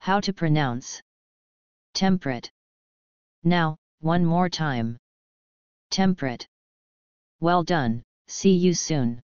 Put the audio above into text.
How to pronounce temperate. Now, one more time. Temperate. Well done, see you soon.